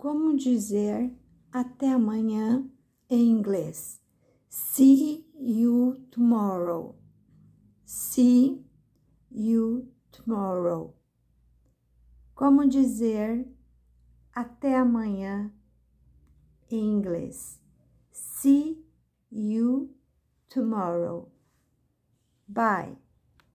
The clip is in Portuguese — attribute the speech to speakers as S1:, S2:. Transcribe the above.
S1: Como dizer até amanhã em inglês? See you tomorrow. See you tomorrow. Como dizer até amanhã em inglês? See you tomorrow. Bye.